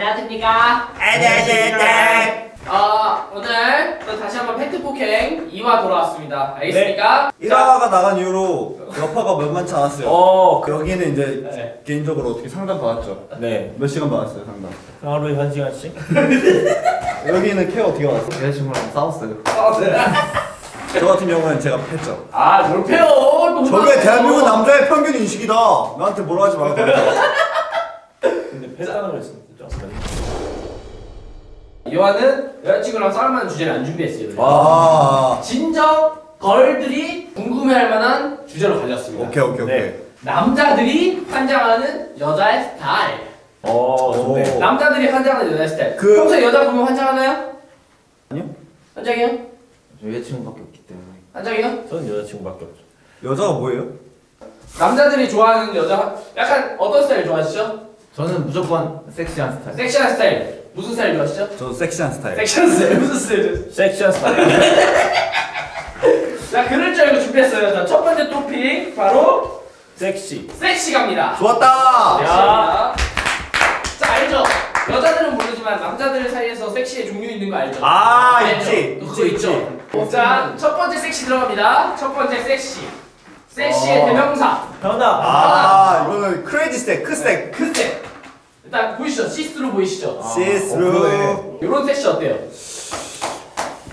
안녕하십니까? 안녕하세요. 어, 오늘 또 다시 한번 팩트 폭행 2화 돌아왔습니다. 알겠습니까? 1화가 나간 이후로 여파가 만만치 않았어요. 어, 그, 여기는 이제 네. 개인적으로 어떻게 상담 받았죠? 네. 몇 시간 받았어요 상담? 하루에 한 시간씩? 여기는 케어 어떻게 받았어요? 여자친구랑 싸웠어요. 저 같은 경우는 제가 했죠. 아, 뭘 패요? 또 저게. 대한민국 남자의 평균 인식이다. 나한테 뭐라 하지 말고. 근데 패스하는 거 있으면 좀 요한은 여자친구랑 싸울만한 주제를 안 준비했어요. 아, 진정 걸들이 궁금해할 만한 주제로 가졌습니다. 오케이 오케이 오케이. 네. 남자들이 환장하는 여자의 스타일. 어, 좋네. 오. 남자들이 환장하는 여자의 스타일. 그- 평소에 여자 보면 환장하나요? 아니요. 환장해요? 저 여자친구밖에 없기 때문에. 환장해요? 저는 여자친구밖에 없죠. 여자가 뭐예요? 남자들이 좋아하는 여자 약간 어떤 스타일 좋아하시죠? 저는 무조건 섹시한 스타일. 섹시한 스타일. 무슨 스타일 좋아하시죠? 저 섹시한 스타일. 섹시한 스타일. 무슨 스타일? 섹시한 스타일. 자, 그럴 줄 알고 준비했어요. 자, 첫 번째 토픽 바로 섹시. 섹시 갑니다. 좋았다. 섹시입니다. 자, 알죠? 여자들은 모르지만 남자들 사이에서 섹시의 종류 있는 거 알죠? 아, 알죠? 있지. 그거 있지, 있죠. 자, 첫 번째 섹시 들어갑니다. 첫 번째 섹시. 섹시의 어. 대명사. 현아. 아, 이거는 crazy 섹시, 크섹. 그때 일단 보이시죠? 시스루 보이시죠? 시스루. 이런 섹시 어때요?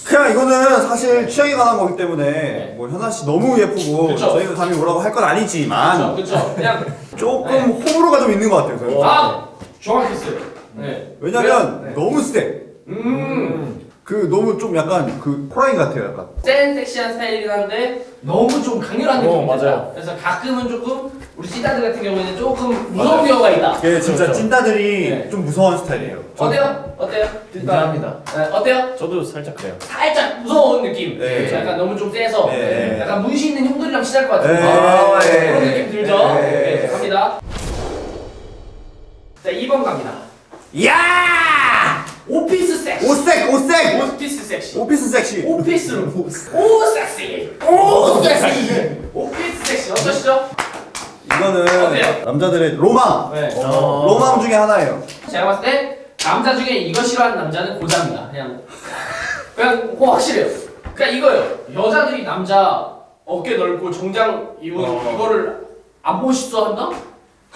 그냥 이거는 사실 취향에 관한 거기 때문에 뭐 현아 씨 너무 예쁘고 그쵸. 저희가 감히 뭐라고 할 건 아니지만 그렇죠, 그렇죠. 그냥 조금 네. 호불호가 좀 있는 것 같아요. 저는. 아 정확했어요. 네. 왜냐면 네. 너무 세. 음. 그 너무 좀 약간 그 호랑이 같아요, 약간. 센 섹시한 스타일이긴 한데 너무 좀 강렬한 어, 느낌이 맞아요. 들어요. 그래서 가끔은 조금 우리 찐따들 같은 경우에는 조금 무서운 경우가 있다. 이게 진짜 그렇죠. 찐따들이 네. 좀 무서운 스타일이에요. 어때요? 어때요? 인정합니다. 네, 어때요? 저도 살짝 그래요. 살짝 무서운 느낌. 네. 약간 너무 좀 세서 네. 약간 문신 있는 형들이랑 친할 것 같은 네. 아, 네. 그런 느낌 들죠? 네. 네, 갑니다. 자, 2번 갑니다. 야! 오피스 섹시. 오색, 오색, 오피스 섹시. 오피스 섹시. 오피스룸. 오 섹시. 오 섹시. 오피스 섹시 어떠시죠? 이거는 어때요? 남자들의 로망, 네. 어. 로망 중에 하나예요. 제가 봤을 때 남자 중에 이거 싫어하는 남자는 고자입니다. 그냥 그냥 그거 확실해요. 그냥 이거예요. 여자들이 남자 어깨 넓고 정장 입은 어. 이거를 안 멋있어 한다?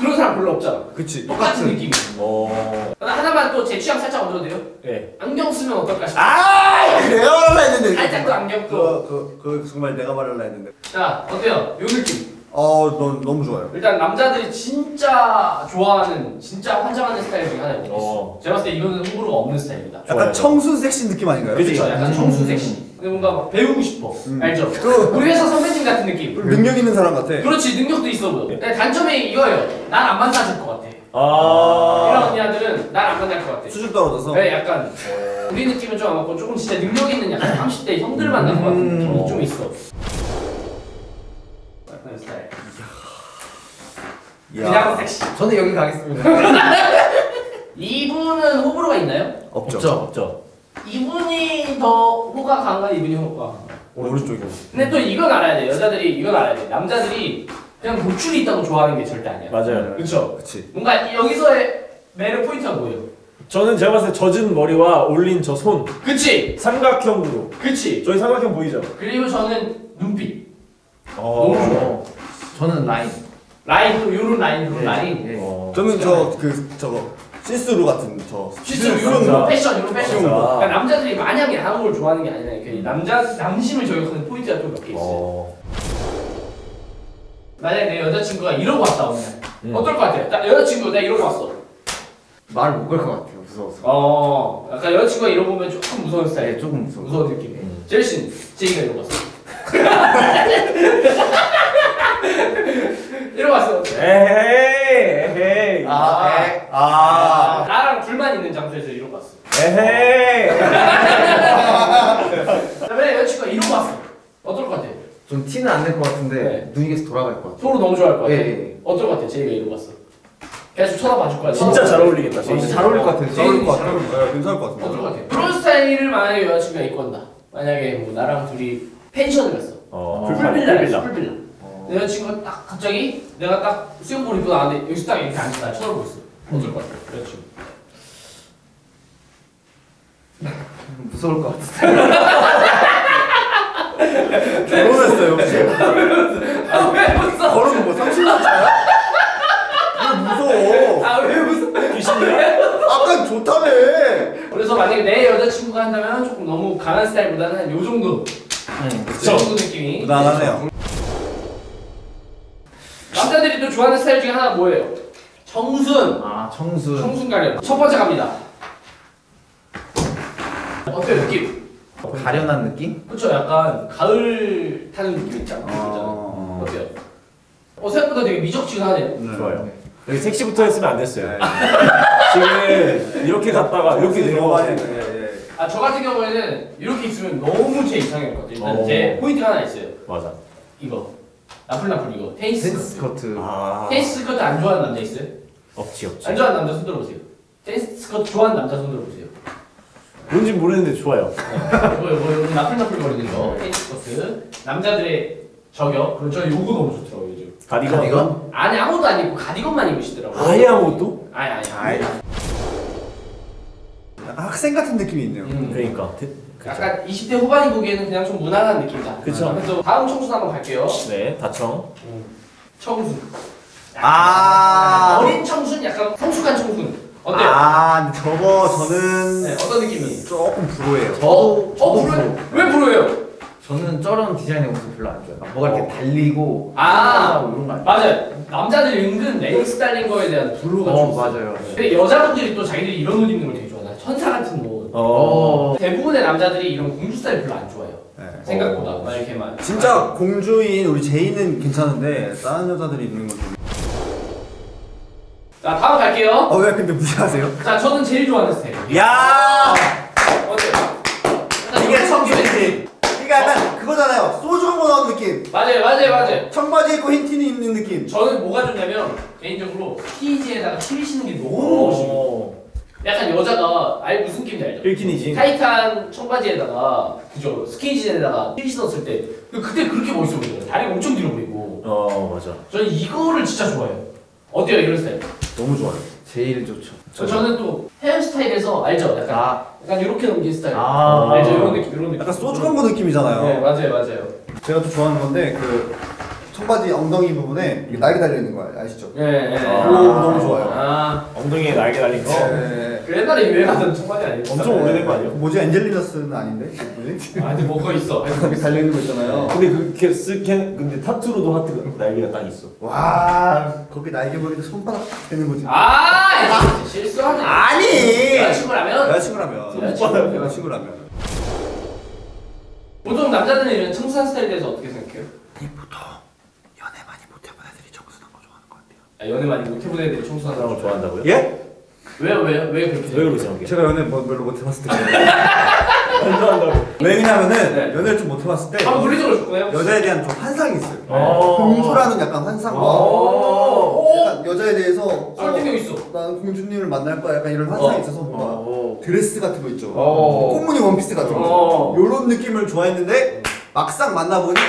그런 사람 별로 없잖아. 그치. 똑같은 느낌이. 어. 하나만 또 제 취향 살짝 얹어도 돼요? 네. 안경 쓰면 어떨까 싶어. 아, 그래요? 말라 했는데. 살짝 또 안경 또. 그, 그, 그 정말 내가 말할라 했는데. 자 어때요? 요 느낌. 어, 너, 너무 좋아요. 일단 남자들이 진짜 좋아하는 진짜 환장하는 스타일 중에 하나예요. 어. 제가 봤을 때 이거는 호불호가 없는 스타일입니다. 약간 좋아요. 청순 섹시 느낌 아닌가요? 그치. 그렇죠. 약간 청순 섹시. 근데 뭔가 막 배우고 싶어. 음. 알죠? 그- 우리 회사 선배님 같은 느낌. 능력 있는 사람 같아. 그렇지 능력도 있어 보여. 근데 단점이 이거예요. 난 안 만나줄 것 같아. 이런 아. 언니들은 난안 만날 것 같아. 수준 떨어져서. 네, 약간 우리 느낌은 좀 아마 조금 진짜 능력 있는 약간 30대 형들 만날 것 같은 음. 느낌이 좀 있어. 약간 스타일. 그냥 섹시. 저는 여기 가겠습니다. 이분은 호불호가 있나요? 없죠. 없죠. 없죠. 더 호가 강한 이분이 강한. 오른쪽이요. 근데 또 이건 알아야 돼. 여자들이 이건 알아야 돼. 남자들이 그냥 노출이 있다고 좋아하는 게 절대 아니야. 맞아요. 그렇죠. 그치. 뭔가 여기서의 매력 포인트가 뭐예요? 저는 제가 봤을 때 젖은 머리와 올린 저 손. 그치, 삼각형으로. 그치. 저희 삼각형 보이죠? 그리고 저는 눈빛. 어. 너무 좋아. 저는 라인. 라인도 요런 라인, 요런 예, 라인. 예. 어. 저는 저, 그, 저거, 시스루 같은 저. 진짜. 요런 거, 패션, 요런 패션. 진짜. 그러니까 남자들이 야한 걸 좋아하는 게 아니라 그 남자 남심을 저격하는 포인트가 좀 몇 개 있어요. 어. 만약에 내 여자친구가 이러고 왔다 오늘 음. 어떨 것 같아요? 나 여자친구 나 이러고 왔어. 말못걸 것 같아요. 무서워서. 어, 약간 여자친구가 이러고 오면 조금 무서운 스타일. 네, 조금 무서워. 무서운 느낌. 음. 제일 신 제이가 이러고 왔어. 왔어. 에헤이. 에헤이. 아, 에. 아. 나랑 둘만 있는 장소에서 이러고 왔어. 에헤이. 그다음에 여자친구가 이러고 왔어. 어떨 것 같아? 좀 티는 안 낼 것 같은데 네. 눈이 계속 돌아갈 것 같아요. 서로 너무 좋아할 것 같아. 예, 예. 어떨 것 같아? 제이가 이러고 왔어. 계속 쳐다봐 줄 거야. 진짜 잘 어울리겠다. 어, 진짜 잘 어울릴 것 같아요. 제이는 괜찮을 것 잘. 어울려. 네, 괜찮을 것 어떨 것 같은데. 같아? 그런 스타일을 만약에 여자친구가 입고 온다. 만약에 뭐 나랑 둘이 펜션을 갔어. 어. 풀빌라 풀빌라. 내 여자친구가 딱 갑자기 내가 딱 수영복 입고 나왔는데 여기서 딱 이렇게 날 쳐다보고 있어. 어떨 것 같아? 여자친구. 무서울 것 같은데. 결혼했어요 혹시? 아왜 웃어? 결혼 뭐 30년 차야? 왜 무서워? 아왜 웃어? 귀신이야? 아까 좋다며 그래서 만약에 내 여자친구가 한다면 조금 너무 강한 스타일보다는 요 정도 이 정도 느낌이 무난하네요 남자들이 또 좋아하는 스타일 중에 하나가 뭐예요? 청순 아 청순. 청순 가련 첫 번째 갑니다 어때요 느낌? 가련한 느낌? 그쵸 약간 가을 타는 느낌 있잖아 어. 어때요? 어 생각보다 되게 미적지근하네요 네. 좋아요. 여기 섹시부터 했으면 안 됐어요. 네. 지금 이렇게 갔다가 이렇게 내려가야 예, 돼. 예. 아저 같은 경우에는 이렇게 있으면 너무 제 이상형일 것 같아요 일단 어. 제 포인트가 하나 있어요 맞아. 이거 나풀나풀 이거 테니스 스커트. 아. 테니스 스커트 안 좋아하는 남자 있어요? 없지 없지. 안 좋아하는 남자 손 들어보세요 테니스 스커트 좋아하는 남자 손 들어보세요 뭔지 모르는데 좋아요. 이거 이거 이거 나풀나풀 거리는 거 테니스 스커트 남자들의 저격 그리고 저 요거 너무 좋더라고요 요즘 가디건. 가디건? 안에 아무것도 안 입고 가디건만 입으시더라고요 아예 아무것도? 아니 아니. 약간 학생 같은 느낌이 있네요 음. 그러니까. 약간 20대 후반이 보기에는 그냥 좀 무난한 느낌이다 그쵸. 그래서 다음 청순 한번 갈게요 네 다청. 청순 아 어린 청순 약간 성숙한 청순 어때요? 아 저거 저는 네, 어떤 느낌이? 조금 불호해요 어? 어 불어요? 왜 불어요? 저는 저런 디자인의 모습 별로 안 좋아해요. 뭐가 이렇게 어. 달리고 아 이런 거 안. 맞아요 남자들 은근 레깅스 달린 거에 대한 불호가 어좀 있어요 맞아요. 근데 여자분들이 또 자기들이 이런 옷 입는 걸 되게 좋아해요 천사 같은 옷 어. 대부분의 남자들이 이런 공주 스타일 별로 안 좋아해요 네. 생각보다 어. 막 이렇게만 진짜 공주인 우리 제이는 괜찮은데 다른 여자들이 입는 건 좀. 자 다음 갈게요 어왜 근데 무시하세요? 자 저는 제일 좋아하는 스타일 야 어때요? 이게 청순이지. 그러니까 약간 그거잖아요. 소주 광고 나오는 느낌. 맞아요 맞아요 맞아요 청바지 입고 흰 티는 입는 느낌. 저는 뭐가 좋냐면 개인적으로 스키니진에다가 힐 신는 게 너무 멋있어요 어. 약간 여자가 아예 무슨 느낌인지 알죠? 스키니진. 타이트한 청바지에다가 그죠 스키니진에다가 힐 신었을 때 그때 그렇게 멋있어 보이잖아요 다리가 엄청 길어 보이고 어 맞아. 저는 이거를 진짜 좋아해요 어때요 이런 스타일? 너무 좋아요. 제일 좋죠. 저, 저는 또 헤어 스타일에서 알죠? 약간 아. 약간 이렇게 넘긴 스타일 아. 알죠? 이런 느낌 이런 느낌 약간 소주 광고 느낌이잖아요. 네 맞아요 맞아요 제가 또 좋아하는 건데 그 청바지 엉덩이 부분에 이게 날개 달려 있는 거 아시죠? 네, 네. 아. 오 너무 좋아요. 아, 엉덩이에 날개 달린 거. 네. 그 옛날에 유행하던 청바지 아니에요? 엄청 오래된 거 아니에요? 뭐지 엔젤리너스는 아닌데? 그 뭐지? 아 근데 뭐 그거 있어 거기 달려 있는 거 있잖아요. 근데 그게 쓰 근데 타투로도 하트가 날개가 딱 있어. 와 거기 날개 보니까 손바닥 되는 거지. 아 실수하네 아니. 여자친구라면 여자친구라면. 여자친구. 여자친구라면. 보통 남자들은 이런 청순한 스타일에 대해서 어떻게 생각해요? 연애 많이 못해본 애들이 청순한 거 좋아하는 것 같아요. 아, 연애 많이 못해본 애들이 청순한 사람을 거 좋아한다고요? 예? 왜요 왜요 왜 그렇게 왜? 그러세요? 그게? 제가 연애 뭐 별로 못해봤을 때. 안 좋아한다고. 왜냐면은 네. 연애를 좀 못해봤을 때 한번 물리적으로 접근해요 여자에 대한 좀 환상이 있어요. 어. 공주라는 약간 환상과 오. 약간 여자에 대해서 설득력 있어 나는 공주님을 만날 거야 약간 이런 환상이 어. 있어서 뭔가 어. 드레스 같은 거 있죠. 어. 꽃무늬 원피스 같은 거. 어. 요런 느낌을 좋아했는데 막상 만나보니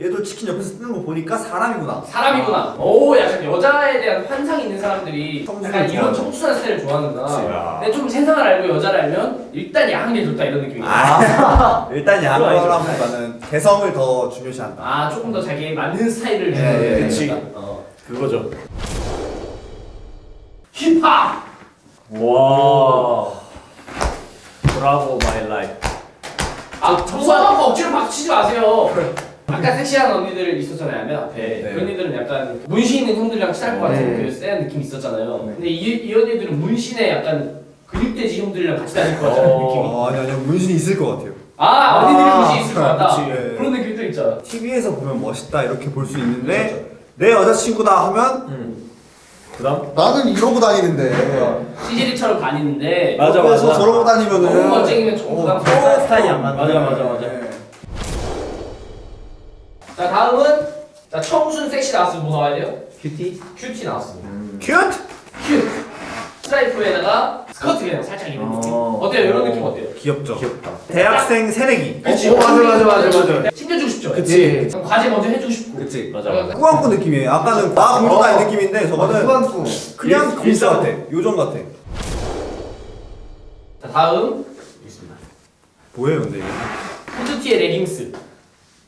얘도 치킨 옆에서 쓰는 거 보니까 사람이구나. 사람이구나 오 약간 여자에 대한 환상이 있는 사람들이 약간 이런 좋아하는. 청순한 스타일을 좋아하는구나 그치. 근데 좀 세상을 알고 여자를 알면 일단 야한 게 좋다 이런 느낌이야 아, 일단 아니죠. 야구라보다는 개성을 더 중요시한다. 아 조금 더 자기에 맞는 스타일을 예, 예, 해야 그치. 된다. 어. 그거죠. 힙합 와. Bravo my life. 아 청소하고 억지로 박치지 마세요 아까 섹시한 언니들 있었잖아요 맨 앞에 네. 그 언니들은 약간 문신 있는 형들이랑 친할 것 같은 네. 그 쎄한 느낌 있었잖아요 네. 근데 이, 이 언니들은 문신에 약간 근육돼지 형들이랑 같이 다닐 것 같은 어. 느낌이 어, 아니 아니 문신이 있을 것 같아요. 아 언니들이 아, 문신 있을 것 같다 그치. 예. 그런 느낌도 있잖아 TV에서 보면 멋있다 이렇게 볼 수 있는데 내 여자친구다 하면 음. 그다음 나는 이러고 다니는데 찌질이처럼 다니는데 맞아, 맞아. 저러고 다니면은 너무 멋쟁이면 좀 어, 부담스러워. 스타일이 안 맞아 맞아 맞아. 네. 자 다음은 자 청순 섹시 나왔으면 뭐 나와야 돼요? Cutie? Cutie 나왔습니다 cute. 큐 스트라이프에다가 스커트 그냥 살짝 입는 느낌 어. 어때요? 이런 느낌 어때요? 귀엽죠. 귀엽다. 대학생 새내기. 그치 어, 맞아, 맞아, 맞아, 맞아. 챙겨주고 싶죠? 그치. 그럼 과제 먼저 해주고 싶고 그치. 맞아 맞아. 꾸안꾸 느낌이에요. 아까는 나 공주다 이 느낌인데 저거는 후반부. 그냥 일- 공주 일상. 같아. 요정 같아. 자 다음 있습니다 뭐예요 근데 이게? 후드티에 레깅스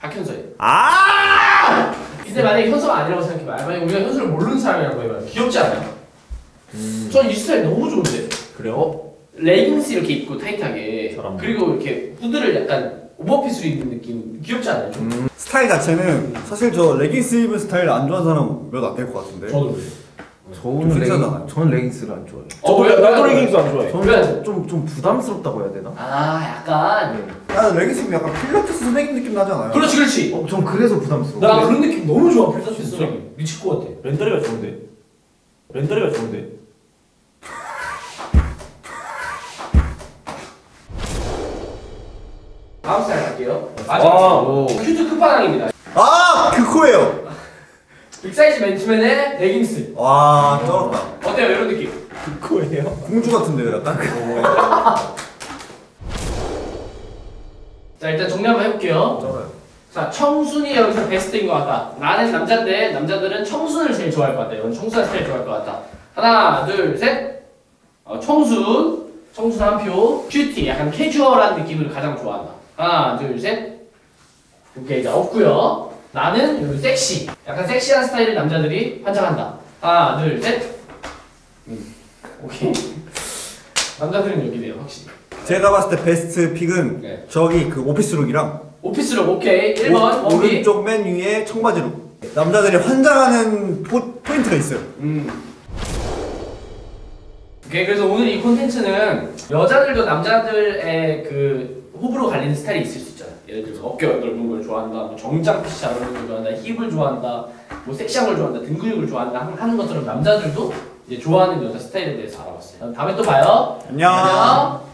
박현서예요 아! 근데 만약에 현서가 아니라고 생각해봐 만약에 우리가 현서를 모르는 사람이라고 해봐요 귀엽지 않아요? 전 이 스타일 너무 좋은데 그래요? 레깅스 이렇게 입고 타이트하게 사람. 그리고 이렇게 후드를 약간 오버핏으로 입는 느낌 귀엽지 않아요? 좀? 스타일 자체는 사실 저 레깅스 입은 스타일 안 좋아하는 사람 몇 안 될 것 같은데. 저도 좀 섹시하잖아요. 레깅 저는 레깅스를 안 좋아해요. 어, 왜? 나도 왜? 레깅스 안 좋아해. 왜? 저는 좀 좀 부담스럽다고 해야 되나? 아 약간 야 레깅스 입으면 약간 필라테스 선생님 느낌 나지 않아요? 그렇지 그렇지 어, 전 그래서 부담스러워. 나 그런 느낌 너무 좋아 필라테스? 선생님 미칠 것 같아 렌더리가 좋은데. 렌더리가 좋은데. 다음 스타일 갈게요 아. 마지막 cute 끝판왕입니다 아! 그 코예요! big size 맨투맨에 레깅스. 와 쩔었다. 어때요? 이런 느낌? 그거예요? 공주 같은데요 약간? 자 일단 정리 한번 해볼게요. 쩔어요. 자 청순이 여기서 베스트인 것 같다. 나는 남자인데 남자들은 청순을 제일 좋아할 것 같다. 이건 청순한 스타일 좋아할 것 같다. 하나 둘 셋. 어, 청순. 청순 한 표. cutie. 약간 캐주얼한 느낌을 가장 좋아한다. 하나 둘 셋. 오케이 자 없고요 나는 요 섹시 약간 섹시한 스타일을 남자들이 환장한다 하나 둘셋 음, 오케이 남자들은 여기네요 확실히 제가 봤을 때 best pick은 네. 저기 그 office look이랑 office look 오케이 1번 오, 오른쪽 맨 위에 청바지look. 남자들이 환장하는 포, 포인트가 있어요. 음. 오케이 그래서 오늘 이 콘텐츠는 여자들도 남자들의 그 호불호 갈리는 스타일이 있을 수 있잖아요. 예를 들어서 어깨가 넓은 걸 좋아한다, 뭐 정장 핏이 잘 어울리는 걸 좋아한다, 힙을 좋아한다, 뭐 섹시한 걸 좋아한다, 등 근육을 좋아한다 하- 하는 것처럼 남자들도 이제 좋아하는 여자 스타일에 대해서 알아봤어요. 다음에 또 봐요. 안녕. 안녕.